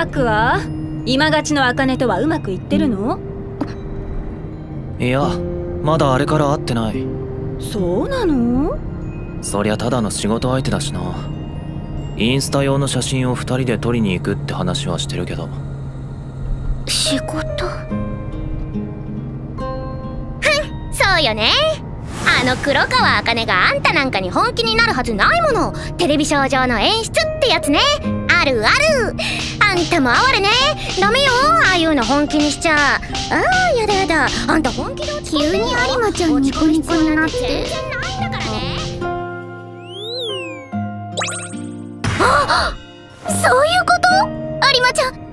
ザクは今勝ちの茜とはうまくいってるの？いやまだあれから会ってない。そうなの？そりゃただの仕事相手だしな。インスタ用の写真を2人で撮りに行くって話はしてるけど。仕事？そうよね。あの黒川茜があんたなんかに本気になるはずないもの。テレビショー上の演出ってやつね。あるあるあんたも哀れね。ダメよ。ああいうの本気にしちゃ。ああやだやだ。あんた本気で急に有馬ちゃんニコニコになって。あそういうこと？